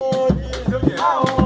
哦你。的手机